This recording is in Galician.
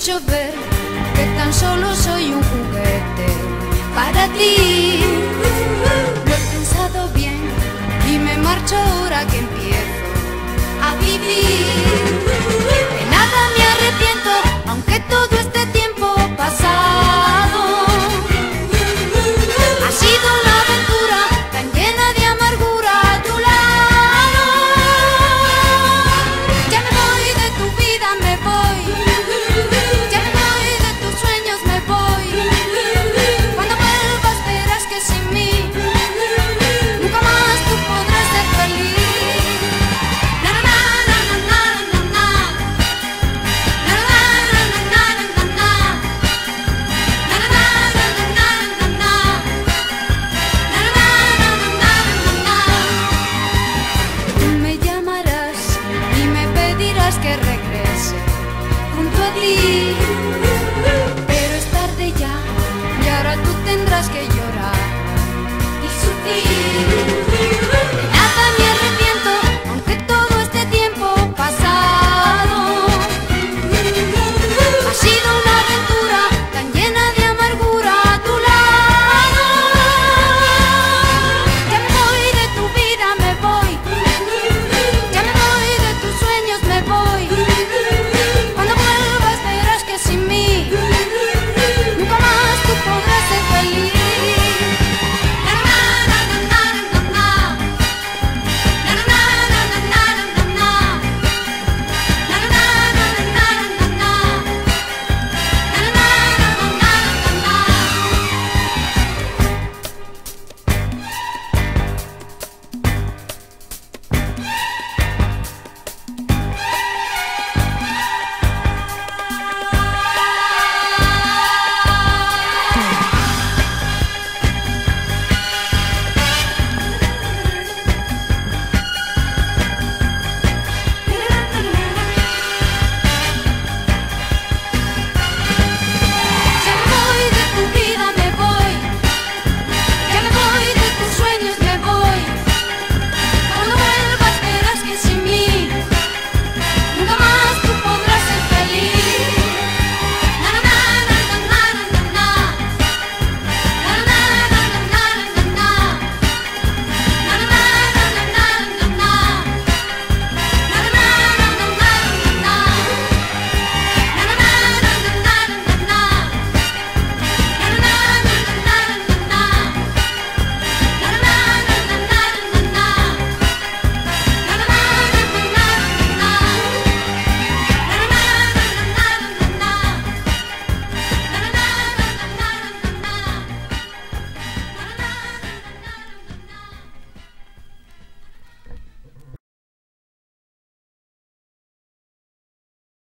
chover, que tan solo soy un juguete para ti.